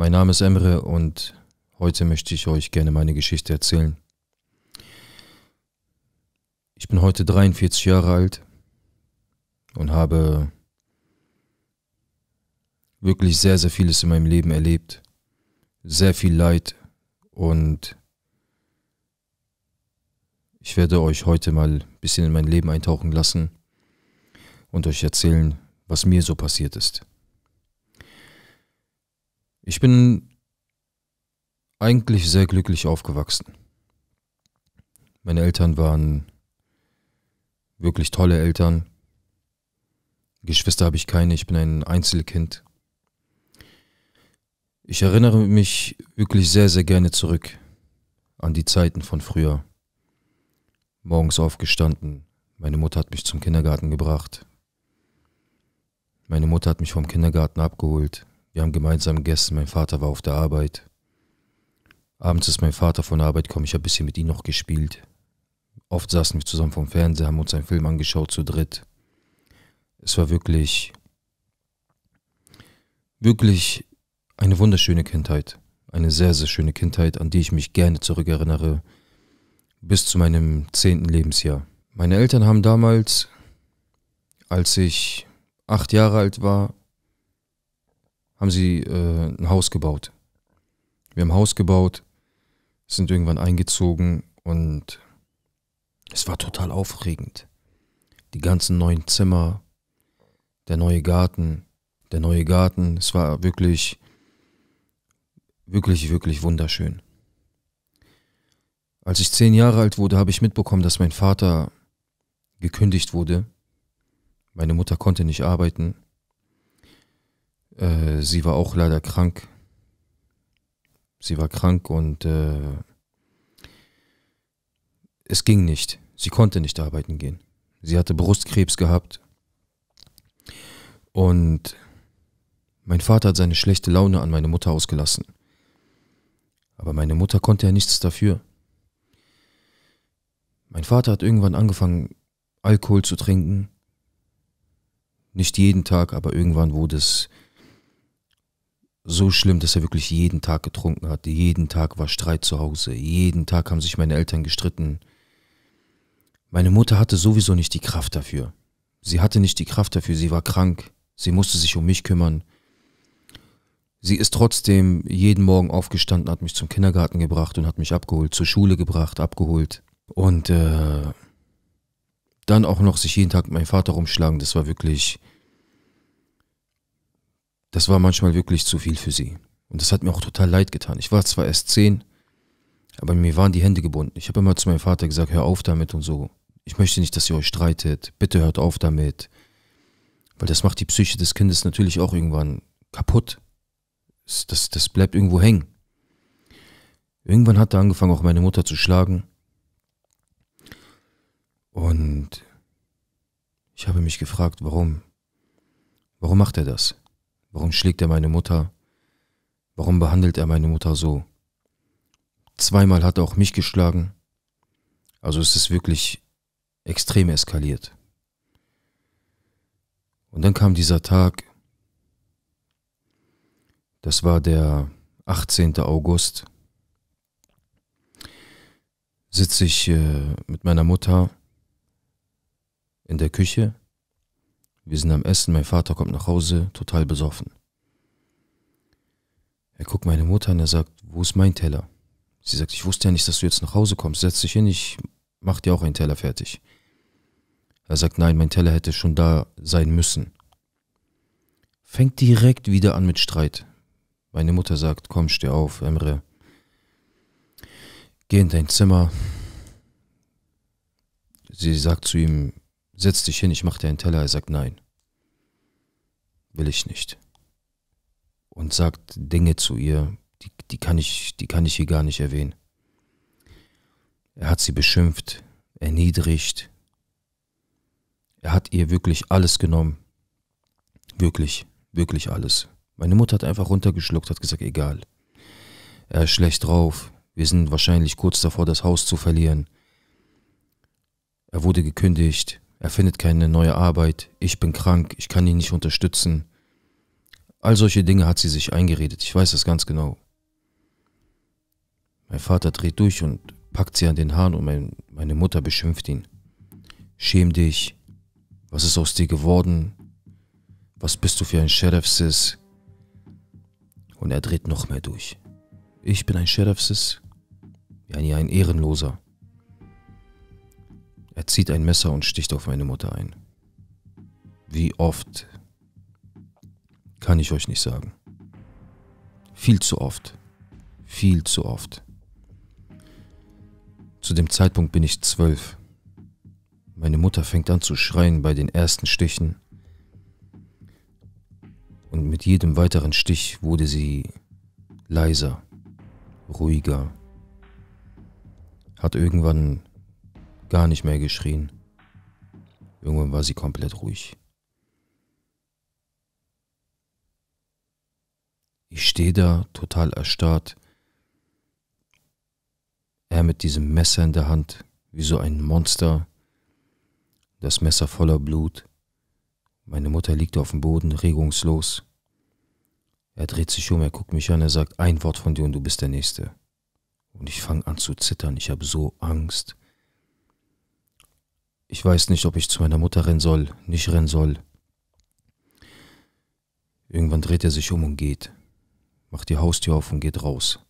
Mein Name ist Emre und heute möchte ich euch gerne meine Geschichte erzählen. Ich bin heute 43 Jahre alt und habe wirklich sehr, sehr vieles in meinem Leben erlebt. Sehr viel Leid und ich werde euch heute mal ein bisschen in mein Leben eintauchen lassen und euch erzählen, was mir so passiert ist. Ich bin eigentlich sehr glücklich aufgewachsen. Meine Eltern waren wirklich tolle Eltern. Geschwister habe ich keine, ich bin ein Einzelkind. Ich erinnere mich wirklich sehr, sehr gerne zurück an die Zeiten von früher. Morgens aufgestanden, meine Mutter hat mich zum Kindergarten gebracht. Meine Mutter hat mich vom Kindergarten abgeholt. Wir haben gemeinsam gegessen, mein Vater war auf der Arbeit. Abends ist mein Vater von der Arbeit gekommen, ich habe ein bisschen mit ihm noch gespielt. Oft saßen wir zusammen vom Fernseher, haben uns einen Film angeschaut zu dritt. Es war wirklich, wirklich eine wunderschöne Kindheit. Eine sehr, sehr schöne Kindheit, an die ich mich gerne zurückerinnere, bis zu meinem zehnten Lebensjahr. Meine Eltern haben damals, als ich acht Jahre alt war, haben sie äh, ein Haus gebaut. Wir haben ein Haus gebaut, sind irgendwann eingezogen und es war total aufregend. Die ganzen neuen Zimmer, der neue Garten, der neue Garten, es war wirklich, wirklich, wirklich wunderschön. Als ich zehn Jahre alt wurde, habe ich mitbekommen, dass mein Vater gekündigt wurde. Meine Mutter konnte nicht arbeiten. Äh, sie war auch leider krank. Sie war krank und äh, es ging nicht. Sie konnte nicht arbeiten gehen. Sie hatte Brustkrebs gehabt. Und mein Vater hat seine schlechte Laune an meine Mutter ausgelassen. Aber meine Mutter konnte ja nichts dafür. Mein Vater hat irgendwann angefangen, Alkohol zu trinken. Nicht jeden Tag, aber irgendwann wurde es so schlimm, dass er wirklich jeden Tag getrunken hat. Jeden Tag war Streit zu Hause. Jeden Tag haben sich meine Eltern gestritten. Meine Mutter hatte sowieso nicht die Kraft dafür. Sie hatte nicht die Kraft dafür, sie war krank, sie musste sich um mich kümmern. Sie ist trotzdem jeden Morgen aufgestanden, hat mich zum Kindergarten gebracht und hat mich abgeholt, zur Schule gebracht, abgeholt. Und äh, dann auch noch sich jeden Tag mit meinem Vater rumschlagen, das war wirklich, das war manchmal wirklich zu viel für sie. Und das hat mir auch total leid getan. Ich war zwar erst zehn, aber mir waren die Hände gebunden. Ich habe immer zu meinem Vater gesagt, hör auf damit und so. Ich möchte nicht, dass ihr euch streitet. Bitte hört auf damit. Weil das macht die Psyche des Kindes natürlich auch irgendwann kaputt. Das, das, bleibt irgendwo hängen. Irgendwann hat er angefangen, auch meine Mutter zu schlagen. Und ich habe mich gefragt, warum? Warum macht er das? Warum schlägt er meine Mutter? Warum behandelt er meine Mutter so? Zweimal hat er auch mich geschlagen. Also es ist wirklich extrem eskaliert. Und dann kam dieser Tag, das war der 18. August, sitze ich äh, mit meiner Mutter in der Küche. Wir sind am Essen, mein Vater kommt nach Hause, total besoffen. Er guckt meine Mutter an, er sagt, wo ist mein Teller? Sie sagt, ich wusste ja nicht, dass du jetzt nach Hause kommst, setz dich hin, ich mach dir auch einen Teller fertig. Er sagt, nein, mein Teller hätte schon da sein müssen. Fängt direkt wieder an mit Streit. Meine Mutter sagt, komm, steh auf, Emre. Geh in dein Zimmer. Sie sagt zu ihm, setz dich hin, ich mach dir einen Teller. Er sagt, nein. Will ich nicht. Und sagt Dinge zu ihr, die, die, kann ich, die kann ich hier gar nicht erwähnen. Er hat sie beschimpft, erniedrigt, er hat ihr wirklich alles genommen. Wirklich, wirklich alles. Meine Mutter hat einfach runtergeschluckt, hat gesagt, egal. Er ist schlecht drauf. Wir sind wahrscheinlich kurz davor, das Haus zu verlieren. Er wurde gekündigt. Er findet keine neue Arbeit. Ich bin krank. Ich kann ihn nicht unterstützen. All solche Dinge hat sie sich eingeredet, ich weiß das ganz genau. Mein Vater dreht durch und packt sie an den Haaren und mein, meine Mutter beschimpft ihn. Schäm dich. Was ist aus dir geworden? Was bist du für ein Sheriff-Sis? Und er dreht noch mehr durch. Ich bin ein Sheriff-Sis? Ja, nie ein Ehrenloser. Er zieht ein Messer und sticht auf meine Mutter ein. Wie oft? Kann ich euch nicht sagen. Viel zu oft. Viel zu oft. Zu dem Zeitpunkt bin ich zwölf. Meine Mutter fängt an zu schreien bei den ersten Stichen. Und mit jedem weiteren Stich wurde sie leiser, ruhiger, hat irgendwann gar nicht mehr geschrien. Irgendwann war sie komplett ruhig. Ich stehe da total erstarrt er mit diesem Messer in der Hand, wie so ein Monster, das Messer voller Blut. Meine Mutter liegt auf dem Boden, regungslos. Er dreht sich um, er guckt mich an, er sagt, ein Wort von dir und du bist der Nächste. Und ich fange an zu zittern, ich habe so Angst. Ich weiß nicht, ob ich zu meiner Mutter rennen soll, nicht rennen soll. Irgendwann dreht er sich um und geht, macht die Haustür auf und geht raus.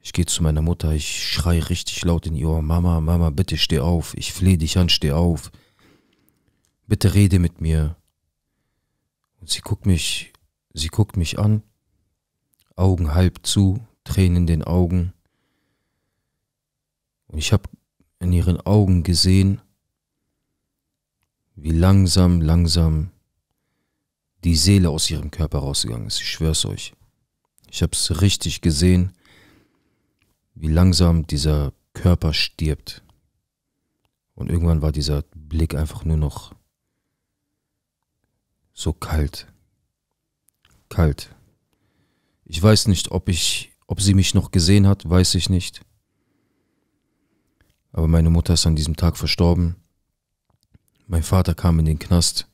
Ich gehe zu meiner Mutter, ich schrei richtig laut in ihr Ohr, Mama, Mama, bitte steh auf, ich flehe dich an, steh auf. Bitte rede mit mir. Und sie guckt mich, sie guckt mich an, Augen halb zu, Tränen in den Augen. Und ich habe in ihren Augen gesehen, wie langsam, langsam die Seele aus ihrem Körper rausgegangen ist. Ich schwör's euch. Ich hab's richtig gesehen wie langsam dieser Körper stirbt. Und irgendwann war dieser Blick einfach nur noch so kalt. Kalt. Ich weiß nicht, ob ich, ob sie mich noch gesehen hat, weiß ich nicht. Aber meine Mutter ist an diesem Tag verstorben. Mein Vater kam in den Knast.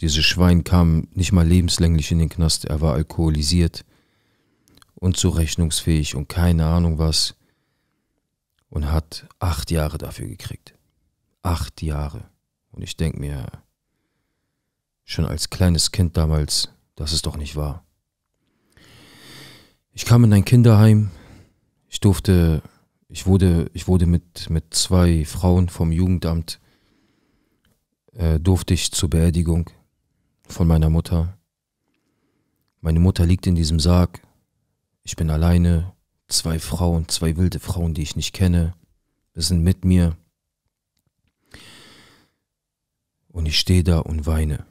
Dieses Schwein kam nicht mal lebenslänglich in den Knast, er war alkoholisiert unzurechnungsfähig und keine Ahnung was und hat acht Jahre dafür gekriegt. Acht Jahre. Und ich denke mir, schon als kleines Kind damals, das ist doch nicht wahr. Ich kam in ein Kinderheim. Ich durfte, ich wurde, ich wurde mit, mit zwei Frauen vom Jugendamt, äh, durfte ich zur Beerdigung von meiner Mutter. Meine Mutter liegt in diesem Sarg ich bin alleine, zwei Frauen, zwei wilde Frauen, die ich nicht kenne, sind mit mir. Und ich stehe da und weine.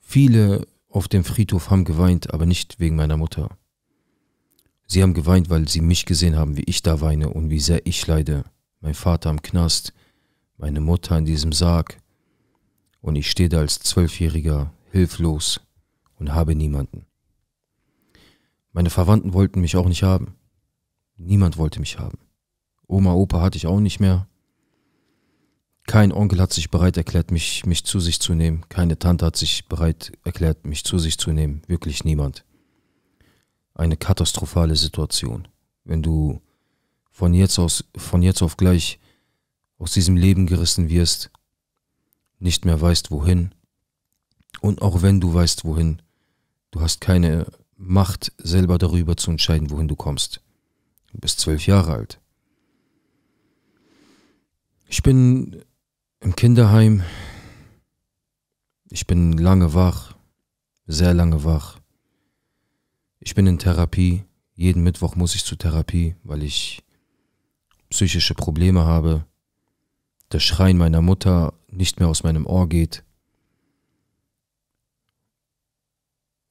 Viele auf dem Friedhof haben geweint, aber nicht wegen meiner Mutter. Sie haben geweint, weil sie mich gesehen haben, wie ich da weine und wie sehr ich leide. Mein Vater am Knast, meine Mutter in diesem Sarg. Und ich stehe da als Zwölfjähriger, hilflos und habe niemanden. Meine Verwandten wollten mich auch nicht haben. Niemand wollte mich haben. Oma, Opa hatte ich auch nicht mehr. Kein Onkel hat sich bereit erklärt, mich, mich zu sich zu nehmen. Keine Tante hat sich bereit erklärt, mich zu sich zu nehmen. Wirklich niemand. Eine katastrophale Situation. Wenn du von jetzt aus, von jetzt auf gleich aus diesem Leben gerissen wirst, nicht mehr weißt wohin. Und auch wenn du weißt wohin, du hast keine Macht, selber darüber zu entscheiden, wohin du kommst. Du bist zwölf Jahre alt. Ich bin im Kinderheim. Ich bin lange wach, sehr lange wach. Ich bin in Therapie. Jeden Mittwoch muss ich zur Therapie, weil ich psychische Probleme habe. Das Schreien meiner Mutter nicht mehr aus meinem Ohr geht.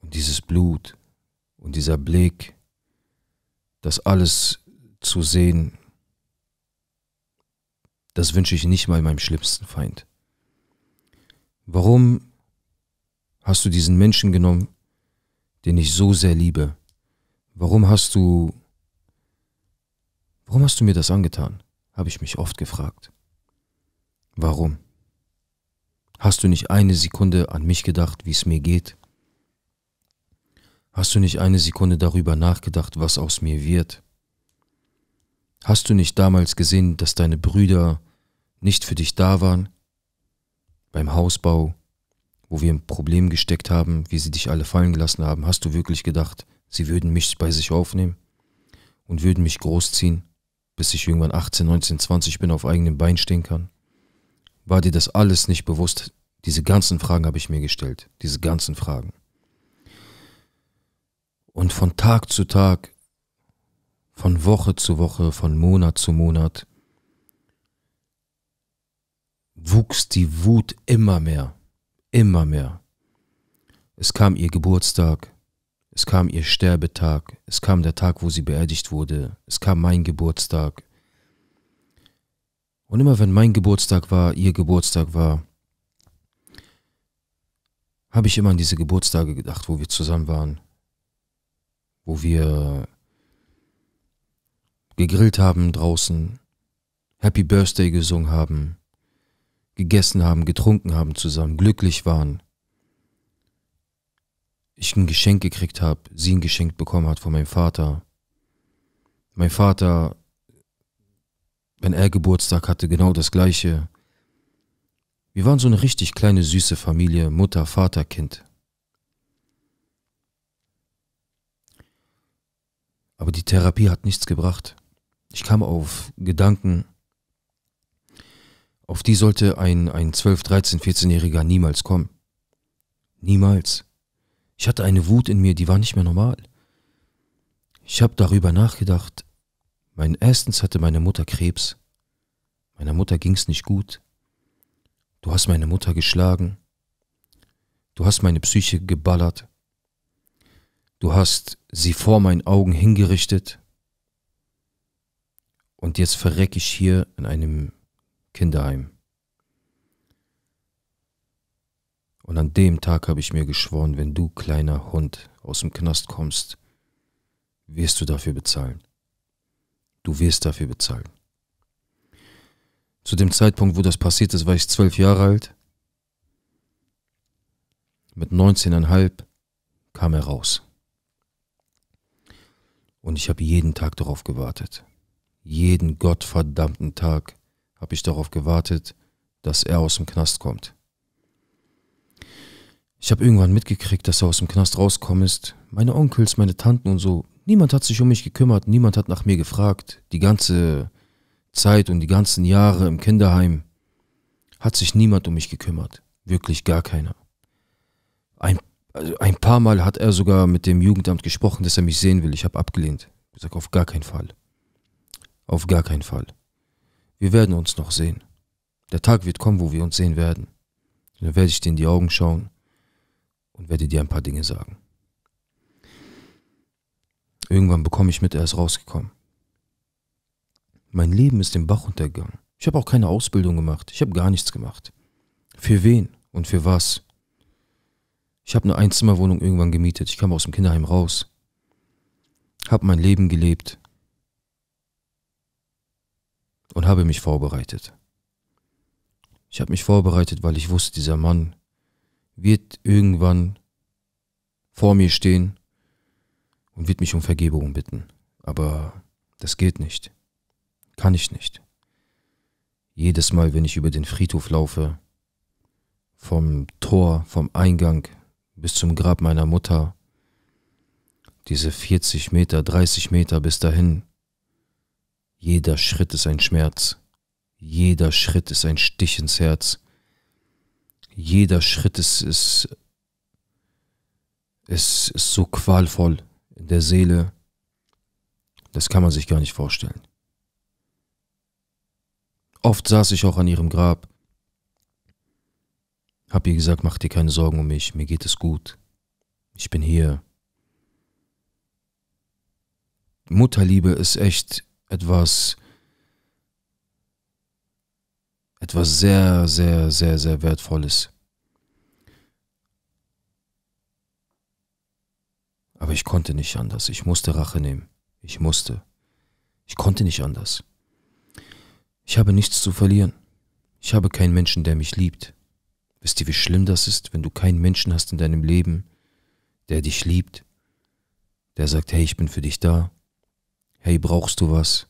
Und dieses Blut, und dieser Blick, das alles zu sehen, das wünsche ich nicht mal meinem schlimmsten Feind. Warum hast du diesen Menschen genommen, den ich so sehr liebe? Warum hast du, warum hast du mir das angetan? Habe ich mich oft gefragt. Warum? Hast du nicht eine Sekunde an mich gedacht, wie es mir geht? Hast du nicht eine Sekunde darüber nachgedacht, was aus mir wird? Hast du nicht damals gesehen, dass deine Brüder nicht für dich da waren? Beim Hausbau, wo wir ein Problem gesteckt haben, wie sie dich alle fallen gelassen haben, hast du wirklich gedacht, sie würden mich bei sich aufnehmen und würden mich großziehen, bis ich irgendwann 18, 19, 20 bin, auf eigenem Bein stehen kann? War dir das alles nicht bewusst? Diese ganzen Fragen habe ich mir gestellt, diese ganzen Fragen. Und von Tag zu Tag, von Woche zu Woche, von Monat zu Monat, wuchs die Wut immer mehr, immer mehr. Es kam ihr Geburtstag, es kam ihr Sterbetag, es kam der Tag, wo sie beerdigt wurde, es kam mein Geburtstag. Und immer wenn mein Geburtstag war, ihr Geburtstag war, habe ich immer an diese Geburtstage gedacht, wo wir zusammen waren, wo wir gegrillt haben draußen, Happy Birthday gesungen haben, gegessen haben, getrunken haben zusammen, glücklich waren. Ich ein Geschenk gekriegt habe, sie ein Geschenk bekommen hat von meinem Vater. Mein Vater, wenn er Geburtstag hatte, genau das gleiche. Wir waren so eine richtig kleine süße Familie, Mutter, Vater, Kind. Aber die Therapie hat nichts gebracht. Ich kam auf Gedanken, auf die sollte ein, ein 12, 13, 14-Jähriger niemals kommen. Niemals. Ich hatte eine Wut in mir, die war nicht mehr normal. Ich habe darüber nachgedacht. Mein erstens hatte meine Mutter Krebs. Meiner Mutter ging's nicht gut. Du hast meine Mutter geschlagen. Du hast meine Psyche geballert. Du hast sie vor meinen Augen hingerichtet und jetzt verrecke ich hier in einem Kinderheim. Und an dem Tag habe ich mir geschworen, wenn du kleiner Hund aus dem Knast kommst, wirst du dafür bezahlen. Du wirst dafür bezahlen. Zu dem Zeitpunkt, wo das passiert ist, war ich zwölf Jahre alt. Mit 19,5 kam er raus. Und ich habe jeden Tag darauf gewartet. Jeden gottverdammten Tag habe ich darauf gewartet, dass er aus dem Knast kommt. Ich habe irgendwann mitgekriegt, dass er aus dem Knast rauskommen ist. Meine Onkels, meine Tanten und so. Niemand hat sich um mich gekümmert, niemand hat nach mir gefragt. Die ganze Zeit und die ganzen Jahre im Kinderheim hat sich niemand um mich gekümmert. Wirklich gar keiner. Ein also ein paar Mal hat er sogar mit dem Jugendamt gesprochen, dass er mich sehen will. Ich habe abgelehnt. Ich sage, auf gar keinen Fall. Auf gar keinen Fall. Wir werden uns noch sehen. Der Tag wird kommen, wo wir uns sehen werden. Und dann werde ich dir in die Augen schauen und werde dir ein paar Dinge sagen. Irgendwann bekomme ich mit, er ist rausgekommen. Mein Leben ist im Bach untergegangen. Ich habe auch keine Ausbildung gemacht. Ich habe gar nichts gemacht. Für wen und für was? Ich habe eine Einzimmerwohnung irgendwann gemietet. Ich kam aus dem Kinderheim raus. Habe mein Leben gelebt. Und habe mich vorbereitet. Ich habe mich vorbereitet, weil ich wusste, dieser Mann wird irgendwann vor mir stehen und wird mich um Vergebung bitten. Aber das geht nicht. Kann ich nicht. Jedes Mal, wenn ich über den Friedhof laufe, vom Tor, vom Eingang bis zum Grab meiner Mutter. Diese 40 Meter, 30 Meter bis dahin. Jeder Schritt ist ein Schmerz. Jeder Schritt ist ein Stich ins Herz. Jeder Schritt ist, ist, ist, ist so qualvoll in der Seele. Das kann man sich gar nicht vorstellen. Oft saß ich auch an ihrem Grab hab ihr gesagt, mach dir keine Sorgen um mich, mir geht es gut. Ich bin hier. Mutterliebe ist echt etwas, etwas sehr, sehr, sehr, sehr wertvolles. Aber ich konnte nicht anders. Ich musste Rache nehmen. Ich musste. Ich konnte nicht anders. Ich habe nichts zu verlieren. Ich habe keinen Menschen, der mich liebt. Wisst ihr, wie schlimm das ist, wenn du keinen Menschen hast in deinem Leben, der dich liebt, der sagt, hey, ich bin für dich da. Hey, brauchst du was?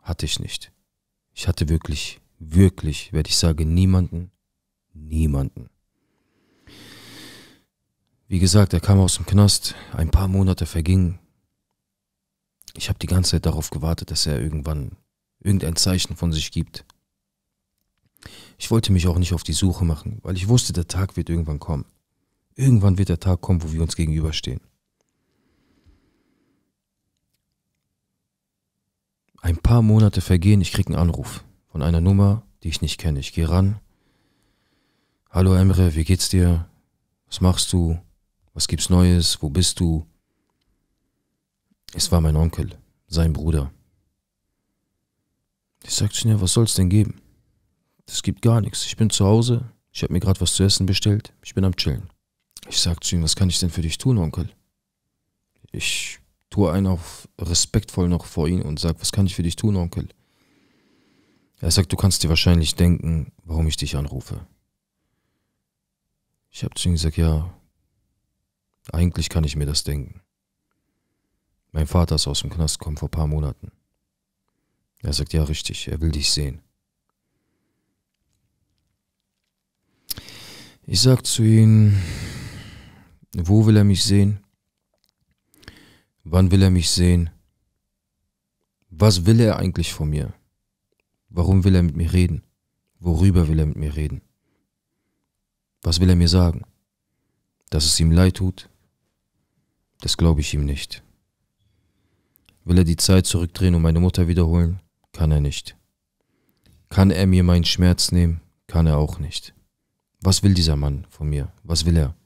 Hatte ich nicht. Ich hatte wirklich, wirklich, werde ich sagen, niemanden, niemanden. Wie gesagt, er kam aus dem Knast, ein paar Monate vergingen. Ich habe die ganze Zeit darauf gewartet, dass er irgendwann irgendein Zeichen von sich gibt. Ich wollte mich auch nicht auf die Suche machen, weil ich wusste, der Tag wird irgendwann kommen. Irgendwann wird der Tag kommen, wo wir uns gegenüberstehen. Ein paar Monate vergehen, ich krieg einen Anruf von einer Nummer, die ich nicht kenne. Ich gehe ran. Hallo Emre, wie geht's dir? Was machst du? Was gibt's Neues? Wo bist du? Es war mein Onkel, sein Bruder. Ich sagte ihm, was soll's denn geben? Es gibt gar nichts. Ich bin zu Hause. Ich habe mir gerade was zu essen bestellt. Ich bin am Chillen. Ich sag zu ihm, was kann ich denn für dich tun, Onkel? Ich tue einen auf respektvoll noch vor ihn und sag, was kann ich für dich tun, Onkel? Er sagt, du kannst dir wahrscheinlich denken, warum ich dich anrufe. Ich habe zu ihm gesagt, ja, eigentlich kann ich mir das denken. Mein Vater ist aus dem Knast gekommen vor ein paar Monaten. Er sagt, ja, richtig, er will dich sehen. Ich sag zu ihm, wo will er mich sehen? Wann will er mich sehen? Was will er eigentlich von mir? Warum will er mit mir reden? Worüber will er mit mir reden? Was will er mir sagen? Dass es ihm leid tut? Das glaube ich ihm nicht. Will er die Zeit zurückdrehen und meine Mutter wiederholen? Kann er nicht. Kann er mir meinen Schmerz nehmen? Kann er auch nicht. Was will dieser Mann von mir? Was will er?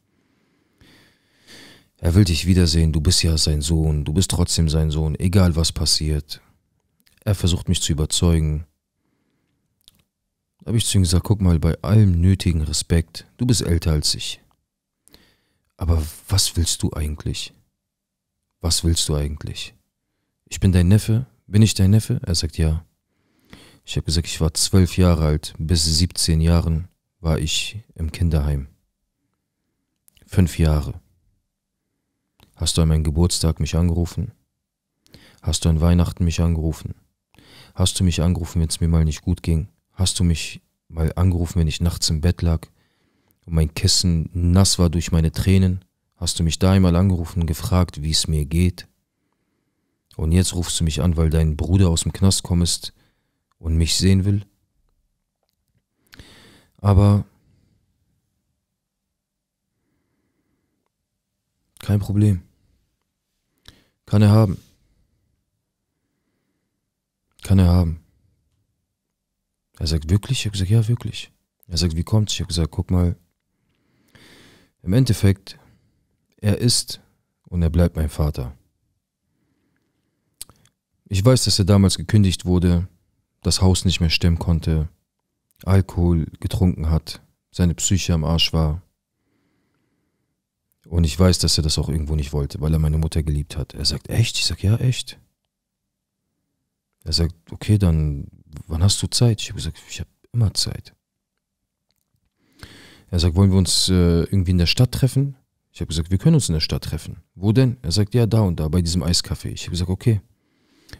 Er will dich wiedersehen, du bist ja sein Sohn, du bist trotzdem sein Sohn, egal was passiert. Er versucht mich zu überzeugen. Da habe ich zu ihm gesagt, guck mal, bei allem nötigen Respekt, du bist älter als ich. Aber was willst du eigentlich? Was willst du eigentlich? Ich bin dein Neffe, bin ich dein Neffe? Er sagt ja. Ich habe gesagt, ich war zwölf Jahre alt, bis 17 Jahren war ich im Kinderheim. Fünf Jahre. Hast du an meinem Geburtstag mich angerufen? Hast du an Weihnachten mich angerufen? Hast du mich angerufen, wenn es mir mal nicht gut ging? Hast du mich mal angerufen, wenn ich nachts im Bett lag und mein Kissen nass war durch meine Tränen? Hast du mich da einmal angerufen und gefragt, wie es mir geht? Und jetzt rufst du mich an, weil dein Bruder aus dem Knast kommst und mich sehen will? Aber kein Problem. Kann er haben. Kann er haben. Er sagt, wirklich? Ich habe gesagt, ja, wirklich. Er sagt, wie kommt's? Ich habe gesagt, guck mal. Im Endeffekt, er ist und er bleibt mein Vater. Ich weiß, dass er damals gekündigt wurde, das Haus nicht mehr stemmen konnte, Alkohol getrunken hat, seine Psyche am Arsch war. Und ich weiß, dass er das auch irgendwo nicht wollte, weil er meine Mutter geliebt hat. Er sagt, echt? Ich sag, ja, echt. Er sagt, okay, dann, wann hast du Zeit? Ich habe gesagt, ich habe immer Zeit. Er sagt, wollen wir uns äh, irgendwie in der Stadt treffen? Ich habe gesagt, wir können uns in der Stadt treffen. Wo denn? Er sagt, ja, da und da, bei diesem Eiscafé. Ich habe gesagt, okay.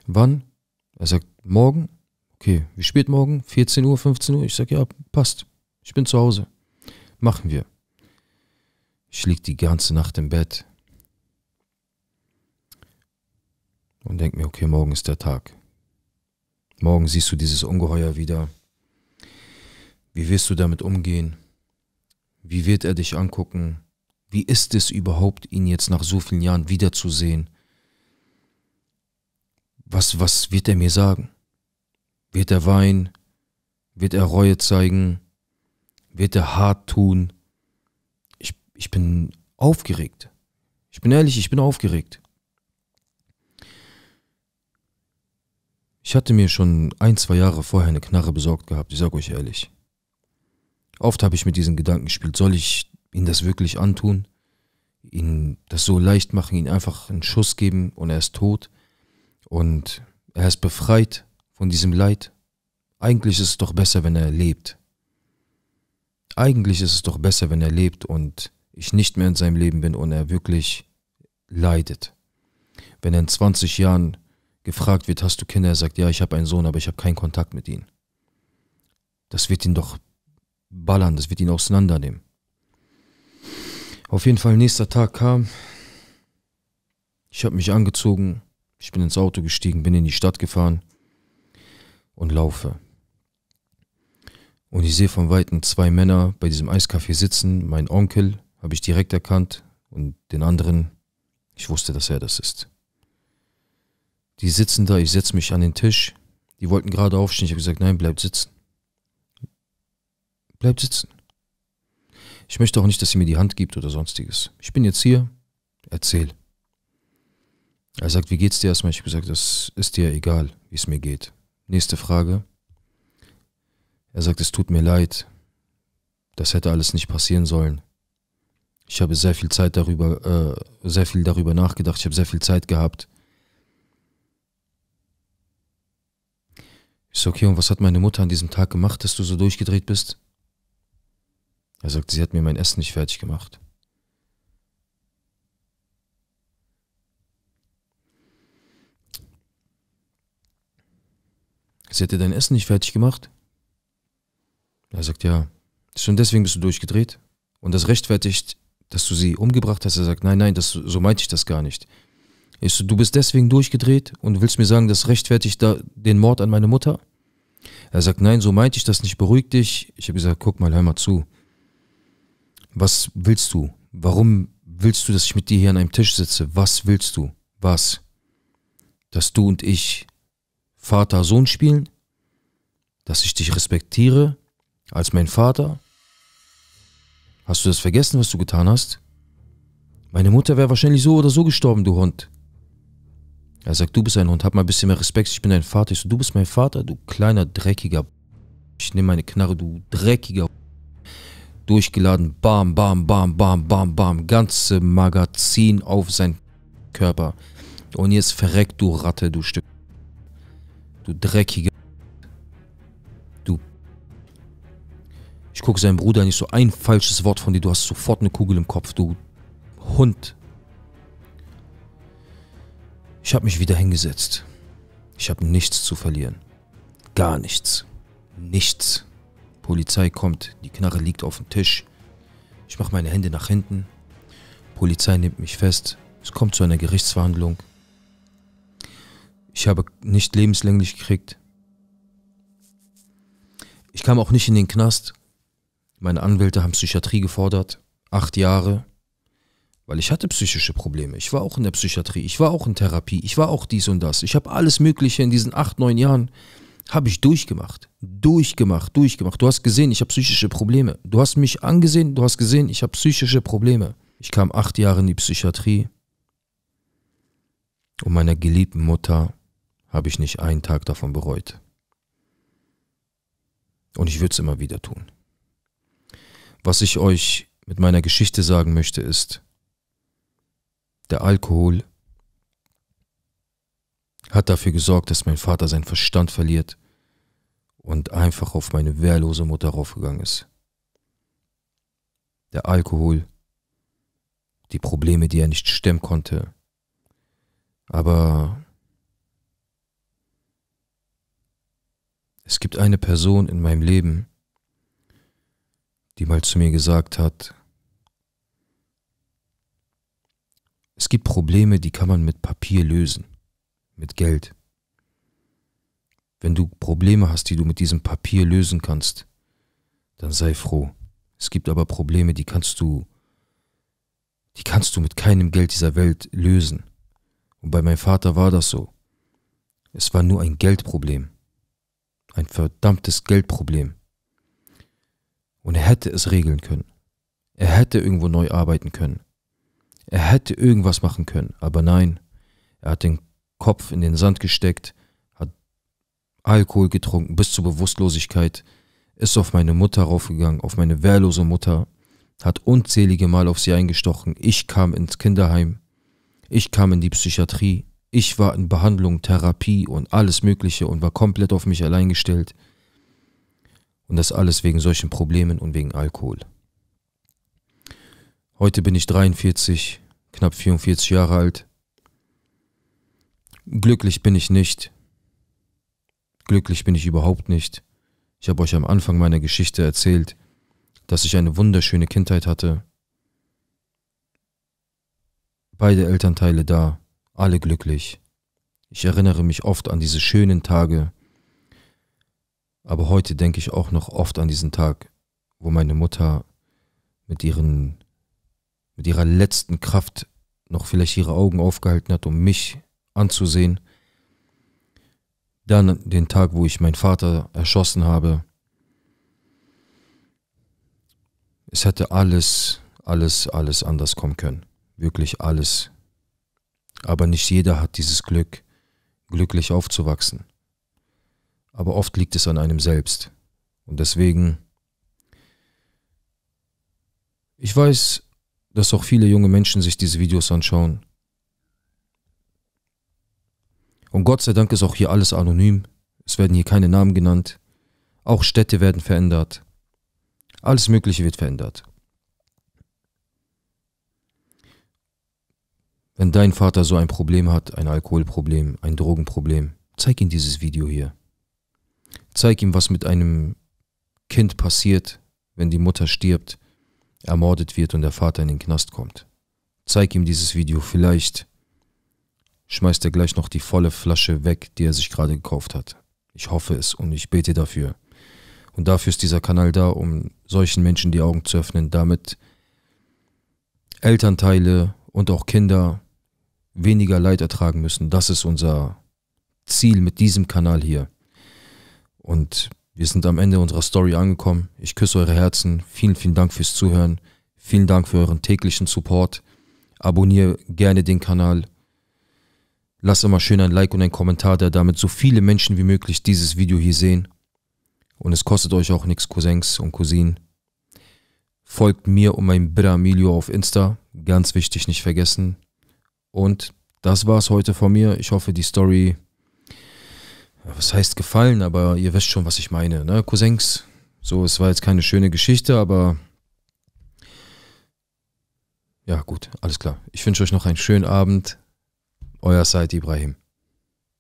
Wann? Er sagt, morgen. Okay, wie spät morgen? 14 Uhr, 15 Uhr? Ich sage, ja, passt. Ich bin zu Hause. Machen wir. Ich lieg die ganze Nacht im Bett und denk mir, okay, morgen ist der Tag. Morgen siehst du dieses Ungeheuer wieder. Wie wirst du damit umgehen? Wie wird er dich angucken? Wie ist es überhaupt, ihn jetzt nach so vielen Jahren wiederzusehen? Was, was wird er mir sagen? Wird er weinen? Wird er Reue zeigen? Wird er hart tun? Ich, bin aufgeregt. Ich bin ehrlich, ich bin aufgeregt. Ich hatte mir schon ein, zwei Jahre vorher eine Knarre besorgt gehabt, ich sag euch ehrlich. Oft habe ich mit diesen Gedanken gespielt, soll ich ihn das wirklich antun? Ihn das so leicht machen, ihn einfach einen Schuss geben und er ist tot und er ist befreit von diesem Leid. Eigentlich ist es doch besser, wenn er lebt. Eigentlich ist es doch besser, wenn er lebt und ich nicht mehr in seinem Leben bin und er wirklich leidet. Wenn er in 20 Jahren gefragt wird, hast du Kinder? Er sagt, ja, ich habe einen Sohn, aber ich habe keinen Kontakt mit ihm. Das wird ihn doch ballern, das wird ihn auseinandernehmen. Auf jeden Fall, nächster Tag kam. Ich habe mich angezogen, ich bin ins Auto gestiegen, bin in die Stadt gefahren und laufe. Und ich sehe von Weitem zwei Männer bei diesem Eiscafé sitzen. Mein Onkel habe ich direkt erkannt und den anderen, ich wusste, dass er das ist. Die sitzen da, ich setze mich an den Tisch. Die wollten gerade aufstehen. Ich habe gesagt, nein, bleib sitzen. Bleib sitzen. Ich möchte auch nicht, dass sie mir die Hand gibt oder sonstiges. Ich bin jetzt hier, erzähl. Er sagt, wie geht's dir erstmal? Ich habe gesagt, das ist dir egal, wie es mir geht. Nächste Frage. Er sagt, es tut mir leid. Das hätte alles nicht passieren sollen. Ich habe sehr viel Zeit darüber, äh, sehr viel darüber nachgedacht. Ich habe sehr viel Zeit gehabt. Ich so, okay, und was hat meine Mutter an diesem Tag gemacht, dass du so durchgedreht bist? Er sagt, sie hat mir mein Essen nicht fertig gemacht. Sie hat dir dein Essen nicht fertig gemacht? Er sagt, ja. Schon deswegen bist du durchgedreht? Und das rechtfertigt, dass du sie umgebracht hast? Er sagt, nein, nein, das, so meinte ich das gar nicht. Ich so, du bist deswegen durchgedreht und willst mir sagen, das rechtfertigt da den Mord an meine Mutter? Er sagt, nein, so meinte ich das nicht, beruhig dich. Ich habe gesagt, guck mal, hör mal zu. Was willst du? Warum willst du, dass ich mit dir hier an einem Tisch sitze? Was willst du? Was? Dass du und ich Vater-Sohn spielen? Dass ich dich respektiere als mein Vater? Hast du das vergessen, was du getan hast? Meine Mutter wäre wahrscheinlich so oder so gestorben, du Hund. Er sagt, du bist ein Hund, hab mal ein bisschen mehr Respekt, ich bin dein Vater. Ich so, du bist mein Vater, du kleiner, dreckiger. Ich nehme meine Knarre, du dreckiger. Durchgeladen, bam, bam, bam, bam, bam, bam. Ganze Magazin auf sein Körper. Und jetzt verreckt, du Ratte, du Stück. Du dreckiger. Ich gucke seinen Bruder nicht so ein falsches Wort von dir. Du hast sofort eine Kugel im Kopf, du Hund. Ich habe mich wieder hingesetzt. Ich habe nichts zu verlieren. Gar nichts. Nichts. Polizei kommt, die Knarre liegt auf dem Tisch. Ich mache meine Hände nach hinten. Polizei nimmt mich fest. Es kommt zu einer Gerichtsverhandlung. Ich habe nicht lebenslänglich gekriegt. Ich kam auch nicht in den Knast. Meine Anwälte haben Psychiatrie gefordert. Acht Jahre. Weil ich hatte psychische Probleme. Ich war auch in der Psychiatrie. Ich war auch in Therapie. Ich war auch dies und das. Ich habe alles Mögliche in diesen acht, neun Jahren habe ich durchgemacht. Durchgemacht, durchgemacht. Du hast gesehen, ich habe psychische Probleme. Du hast mich angesehen, du hast gesehen, ich habe psychische Probleme. Ich kam acht Jahre in die Psychiatrie. Und meiner geliebten Mutter habe ich nicht einen Tag davon bereut. Und ich würde es immer wieder tun. Was ich euch mit meiner Geschichte sagen möchte, ist, der Alkohol hat dafür gesorgt, dass mein Vater seinen Verstand verliert und einfach auf meine wehrlose Mutter raufgegangen ist. Der Alkohol, die Probleme, die er nicht stemmen konnte, aber Es gibt eine Person in meinem Leben, die mal zu mir gesagt hat, es gibt Probleme, die kann man mit Papier lösen, mit Geld. Wenn du Probleme hast, die du mit diesem Papier lösen kannst, dann sei froh. Es gibt aber Probleme, die kannst du, die kannst du mit keinem Geld dieser Welt lösen. Und bei meinem Vater war das so. Es war nur ein Geldproblem. Ein verdammtes Geldproblem. Und er hätte es regeln können. Er hätte irgendwo neu arbeiten können. Er hätte irgendwas machen können. Aber nein, er hat den Kopf in den Sand gesteckt, hat Alkohol getrunken bis zur Bewusstlosigkeit, ist auf meine Mutter raufgegangen, auf meine wehrlose Mutter, hat unzählige Mal auf sie eingestochen. Ich kam ins Kinderheim. Ich kam in die Psychiatrie. Ich war in Behandlung, Therapie und alles Mögliche und war komplett auf mich allein gestellt. Und das alles wegen solchen Problemen und wegen Alkohol. Heute bin ich 43, knapp 44 Jahre alt. Glücklich bin ich nicht. Glücklich bin ich überhaupt nicht. Ich habe euch am Anfang meiner Geschichte erzählt, dass ich eine wunderschöne Kindheit hatte. Beide Elternteile da, alle glücklich. Ich erinnere mich oft an diese schönen Tage, aber heute denke ich auch noch oft an diesen Tag, wo meine Mutter mit ihren mit ihrer letzten Kraft noch vielleicht ihre Augen aufgehalten hat, um mich anzusehen. Dann den Tag, wo ich meinen Vater erschossen habe. Es hätte alles, alles, alles anders kommen können. Wirklich alles. Aber nicht jeder hat dieses Glück, glücklich aufzuwachsen. Aber oft liegt es an einem selbst. Und deswegen, ich weiß, dass auch viele junge Menschen sich diese Videos anschauen. Und Gott sei Dank ist auch hier alles anonym. Es werden hier keine Namen genannt. Auch Städte werden verändert. Alles Mögliche wird verändert. Wenn dein Vater so ein Problem hat, ein Alkoholproblem, ein Drogenproblem, zeig ihm dieses Video hier. Zeig ihm, was mit einem Kind passiert, wenn die Mutter stirbt, ermordet wird und der Vater in den Knast kommt. Zeig ihm dieses Video, vielleicht schmeißt er gleich noch die volle Flasche weg, die er sich gerade gekauft hat. Ich hoffe es und ich bete dafür. Und dafür ist dieser Kanal da, um solchen Menschen die Augen zu öffnen, damit Elternteile und auch Kinder weniger Leid ertragen müssen. Das ist unser Ziel mit diesem Kanal hier. Und wir sind am Ende unserer Story angekommen. Ich küsse eure Herzen. Vielen, vielen Dank fürs Zuhören. Vielen Dank für euren täglichen Support. Abonniere gerne den Kanal. Lasst immer schön ein Like und ein Kommentar da, damit so viele Menschen wie möglich dieses Video hier sehen. Und es kostet euch auch nichts, Cousins und Cousinen. Folgt mir und mein Bra Emilio auf Insta. Ganz wichtig, nicht vergessen. Und das war's heute von mir. Ich hoffe, die Story, was heißt gefallen, aber ihr wisst schon, was ich meine, ne? Cousins. So, es war jetzt keine schöne Geschichte, aber ja, gut, alles klar. Ich wünsche euch noch einen schönen Abend. Euer Said Ibrahim.